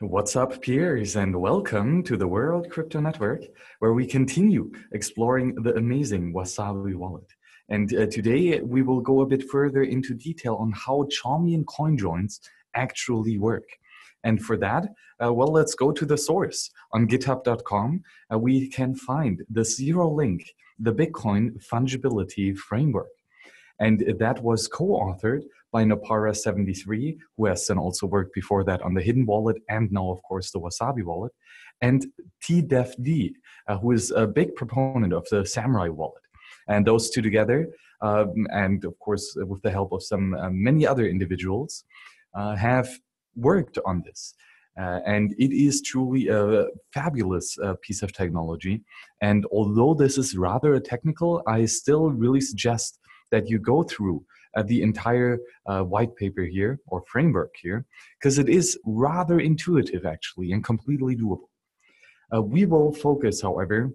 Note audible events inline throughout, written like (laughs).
What's up, peers, and welcome to the World Crypto Network, where we continue exploring the amazing Wasabi wallet. And uh, today we will go a bit further into detail on how Chaumian CoinJoins actually work. And for that, uh, well, let's go to the source. On github.com, uh, we can find the zero link, the Bitcoin fungibility framework. And that was co authored by Nopara73, who has then also worked before that on the Hidden Wallet and now, of course, the Wasabi wallet, and TDevD, uh, who is a big proponent of the Samourai wallet. And those two together, um, and of course, with the help of some uh, many other individuals, uh, have worked on this. Uh, and it is truly a fabulous uh, piece of technology. And although this is rather technical, I still really suggest that you go through uh, the entire uh, white paper here or framework here, because it is rather intuitive actually and completely doable. Uh, we will focus, however,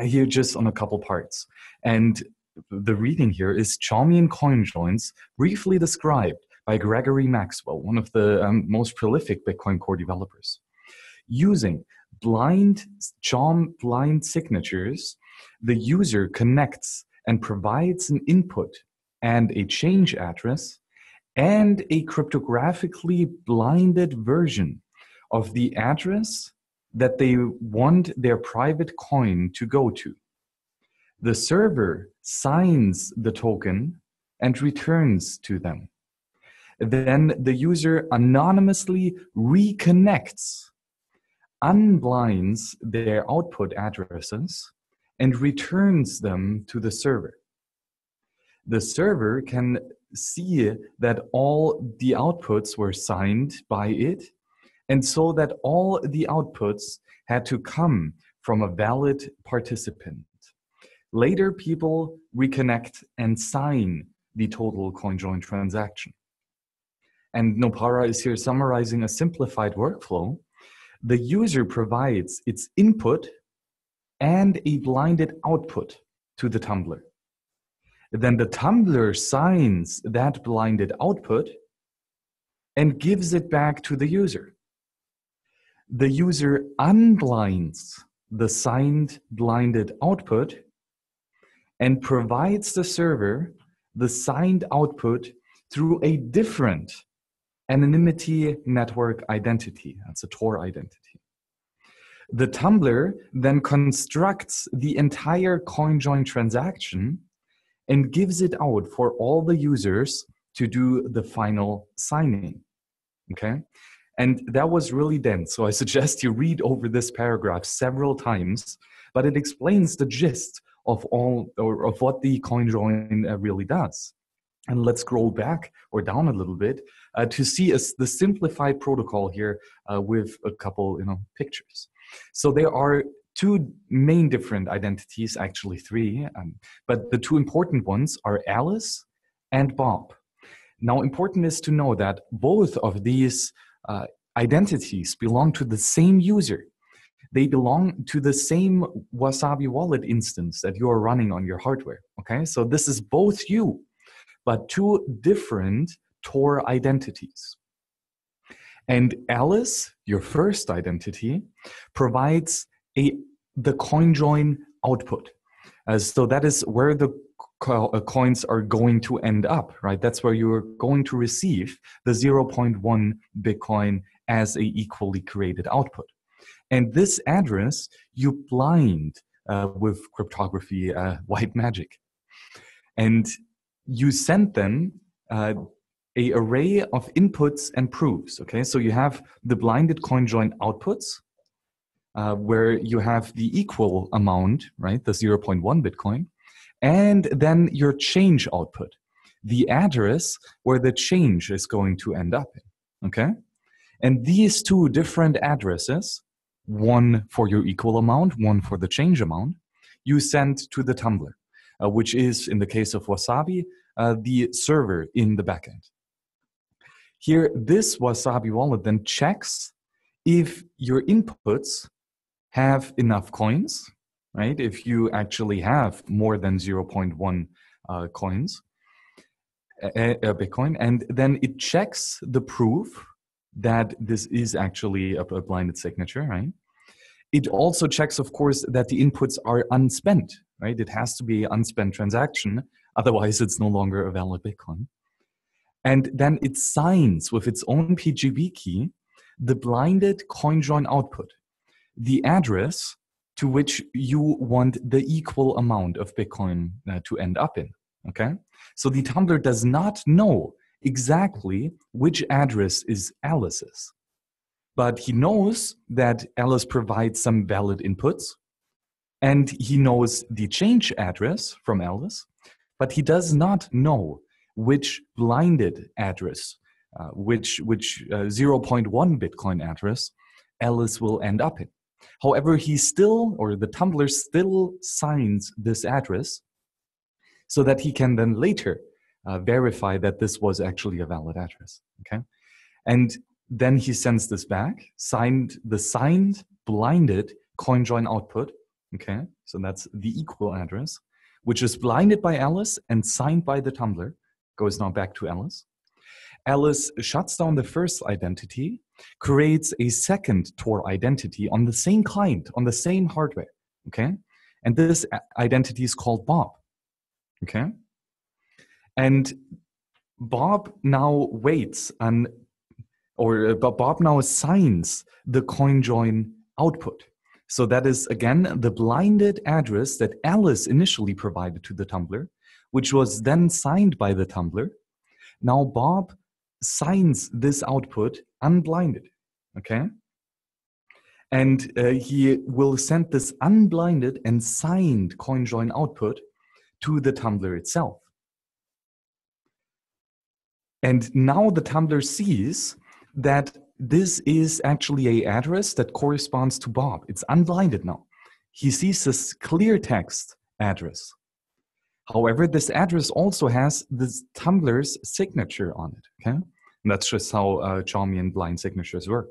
here just on a couple parts. And the reading here is Chaumian CoinJoins, briefly described by Gregory Maxwell, one of the um, most prolific Bitcoin core developers. Using blind Chaum blind signatures, the user connects and provides an input and a change address and a cryptographically blinded version of the address that they want their private coin to go to. The server signs the token and returns to them. Then the user anonymously reconnects, unblinds their output addresses, and returns them to the server the server can see that all the outputs were signed by it, and so that all the outputs had to come from a valid participant. Later, people reconnect and sign the total CoinJoin transaction. And Nopara is here summarizing a simplified workflow. The user provides its input and a blinded output to the tumbler then the tumbler signs that blinded output and gives it back to the user. The user unblinds the signed blinded output and provides the server the signed output through a different anonymity network identity. That's a Tor identity. The tumbler then constructs the entire CoinJoin transaction and gives it out for all the users to do the final signing. Okay. And that was really dense. So I (laughs) suggest you read over this paragraph several times, but it explains the gist of all or of what the CoinJoin uh, really does. And let's scroll back or down a little bit uh, to see a, the simplified protocol here uh, with a couple, you know, pictures. So there are two main different identities, actually three, um, but the two important ones are Alice and Bob. Now, important is to know that both of these uh, identities belong to the same user. They belong to the same Wasabi wallet instance that you are running on your hardware. Okay, so this is both you, but two different Tor identities. And Alice, your first identity, provides a the coin join output. Uh, so that is where the co- uh, coins are going to end up, right? That's where you're going to receive the 0.1 Bitcoin as a equally created output. And this address you blind uh, with cryptography uh, (laughs) white magic. And you send them uh, a array of inputs and proofs. Okay, so you have the blinded coin CoinJoin outputs, uh, where you have the equal amount, right, the 0.1 Bitcoin, and then your change output, the address where the change is going to end up in, okay? And these two different addresses, one for your equal amount, one for the change amount, you send to the tumbler, uh, which is, in the case of Wasabi, uh, the server in the backend. Here, this Wasabi wallet then checks if your inputs have enough coins, right? If you actually have more than 0.1 uh, coins, a, Bitcoin, and then it checks the proof that this is actually a, a blinded signature, right? It also checks, of course, that the inputs are unspent, right? It has to be unspent transaction, otherwise it's no longer a valid Bitcoin. And then it signs with its own PGP key the blinded CoinJoin output, the address to which you want the equal amount of Bitcoin uh, to end up in. Okay. So the tumbler does not know exactly which address is Alice's, but he knows that Alice provides some valid inputs and he knows the change address from Alice, but he does not know which blinded address, uh, which, which uh, 0.1 Bitcoin address Alice will end up in. However, he still, or the tumbler still signs this address so that he can then later uh, verify that this was actually a valid address. Okay. And then he sends this back, signed the signed blinded CoinJoin output. Okay. So that's the equal address, which is blinded by Alice and signed by the tumbler, goes now back to Alice. Alice shuts down the first identity, creates a second Tor identity on the same client, on the same hardware. Okay. And this identity is called Bob. Okay. And Bob now waits and or uh, Bob now assigns the CoinJoin output. So that is again the blinded address that Alice initially provided to the tumbler, which was then signed by the tumbler. Now Bob signs this output unblinded. Okay. And uh, he will send this unblinded and signed CoinJoin output to the tumbler itself. And now the tumbler sees that this is actually a address that corresponds to Bob. It's unblinded now. He sees this clear text address. However, this address also has this tumbler's signature on it. Okay, and that's just how uh, blind signatures work.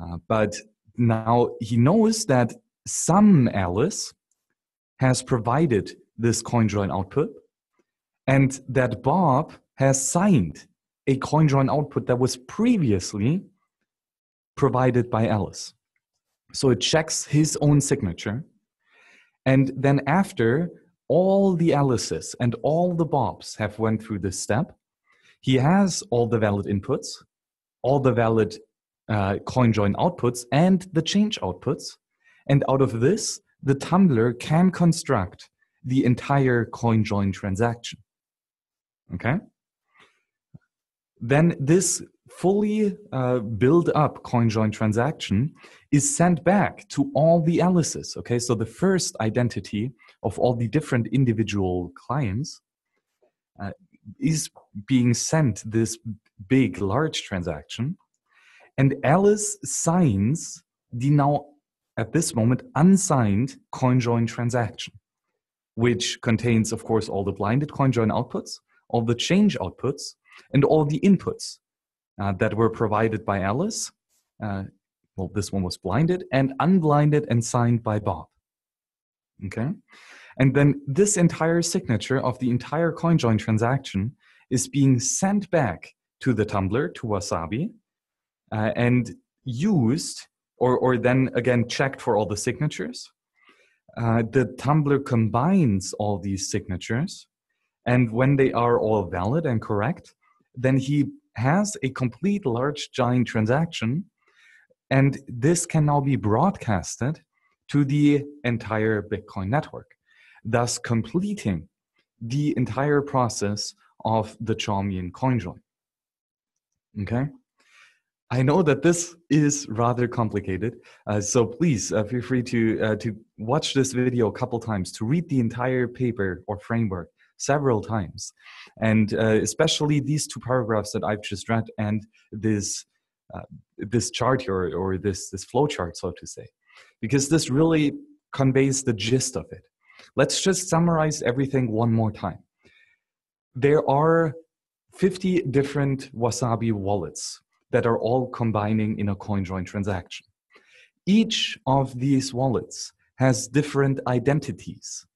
Uh, but now he knows that some Alice has provided this CoinJoin output, and that Bob has signed a CoinJoin output that was previously provided by Alice. So it checks his own signature. And then after all the Alices and all the Bobs have went through this step, he has all the valid inputs, all the valid uh, CoinJoin outputs, and the change outputs. And out of this, the tumbler can construct the entire CoinJoin transaction. Okay? Then this fully uh, built up CoinJoin transaction is sent back to all the Alices. Okay, so the first identity of all the different individual clients uh, is being sent this big, large transaction. And Alice signs the now, at this moment, unsigned CoinJoin transaction which contains, of course, all the blinded CoinJoin outputs, all the change outputs, and all the inputs uh, that were provided by Alice. Uh, well, this one was blinded and unblinded and signed by Bob. Okay? And then this entire signature of the entire CoinJoin transaction is being sent back to the tumbler, to Wasabi, uh, and used, or, or then again checked for all the signatures, uh, the tumbler combines all these signatures, and when they are all valid and correct, then he has a complete large giant transaction, and this can now be broadcasted to the entire Bitcoin network, thus completing the entire process of the Chaumian CoinJoin. Okay? I know that this is rather complicated, uh, so please uh, feel free to uh, to watch this video a couple times to read the entire paper or framework several times, and uh, especially these two paragraphs that I've just read and this uh, this chart here or this this flow chart, so to say, because this really conveys the gist of it. Let's just summarize everything one more time. There are 50 different Wasabi wallets that are all combining in a CoinJoin transaction. Each of these wallets has different identities,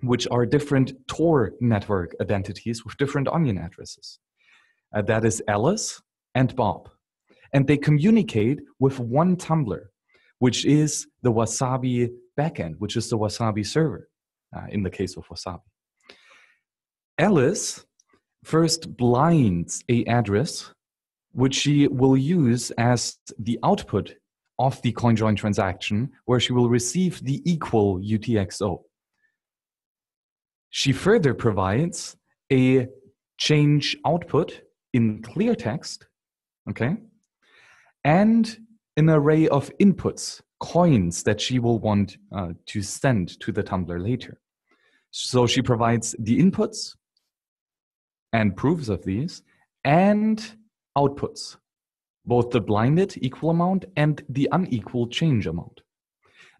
which are different Tor network identities with different onion addresses. Uh, that is Alice and Bob. and they communicate with one tumbler, which is the Wasabi backend, which is the Wasabi server uh, in the case of Wasabi. Alice first blinds a address which she will use as the output of the CoinJoin transaction where she will receive the equal UTXO. She further provides a change output in clear text, okay, and an array of inputs, coins that she will want uh, to send to the tumbler later. So she provides the inputs and proofs of these and outputs, both the blinded equal amount and the unequal change amount.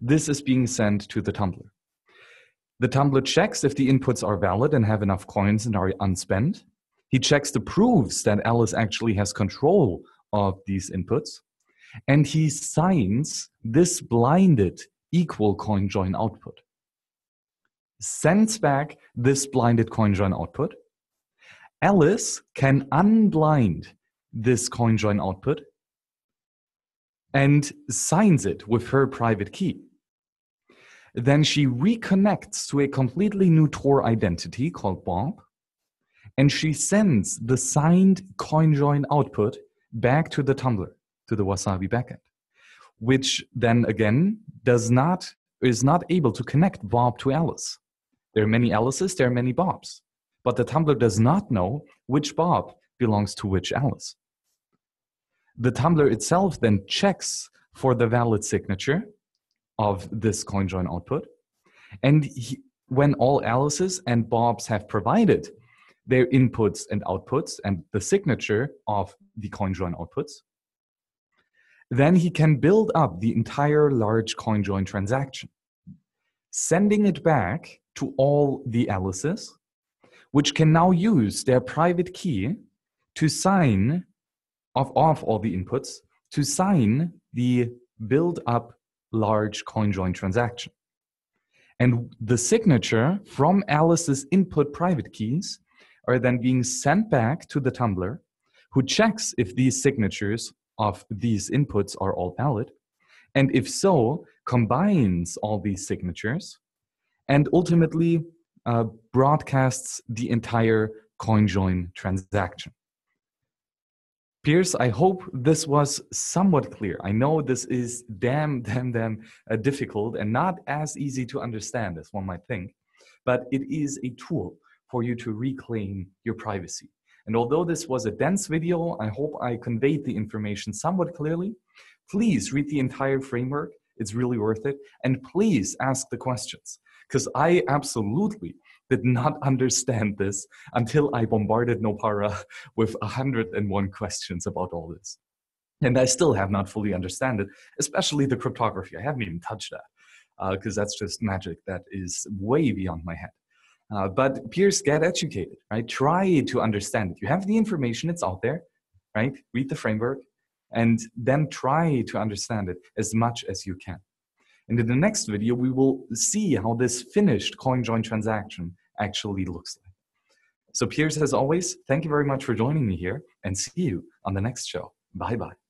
This is being sent to the tumbler. The tumbler checks if the inputs are valid and have enough coins and are unspent. He checks the proofs that Alice actually has control of these inputs. And he signs this blinded equal coin join output. Sends back this blinded coin join output. Alice can unblind this coin join output and signs it with her private key. Then she reconnects to a completely new Tor identity called Bob, and she sends the signed CoinJoin output back to the tumbler, to the Wasabi backend, which then again does not is not able to connect Bob to Alice. There are many Alices, there are many Bobs, but the tumbler does not know which Bob belongs to which Alice. The tumbler itself then checks for the valid signature of this CoinJoin output. And he, when all Alice's and Bob's have provided their inputs and outputs and the signature of the CoinJoin outputs, then he can build up the entire large CoinJoin transaction, sending it back to all the Alice's, which can now use their private key to sign off, off all the inputs to sign the build up large CoinJoin transaction. And the signature from Alice's input private keys are then being sent back to the tumbler, who checks if these signatures of these inputs are all valid, and if so, combines all these signatures, and ultimately uh, broadcasts the entire CoinJoin transaction. Peers, I hope this was somewhat clear. I know this is damn, (laughs) damn, damn uh, difficult and not as easy to understand as one might think, but it is a tool for you to reclaim your privacy. And although this was a dense video, I hope I conveyed the information somewhat clearly. Please read the entire framework. It's really worth it. And please ask the questions because I absolutely did not (laughs) understand this until I bombarded Nopara (laughs) with 101 questions about all this. And I still have not fully understand it, especially the cryptography. I haven't even touched that because uh, that's just magic that is way beyond my head. Uh, but peers get educated, right? Try to understand it. You have the information, it's out there, right? Read the framework and then try to understand it as much as you can. And in the next video, we will see how this finished coin CoinJoin transaction actually looks like. So peers, as always, thank you very much for joining me here and see you on the next show. Bye-bye.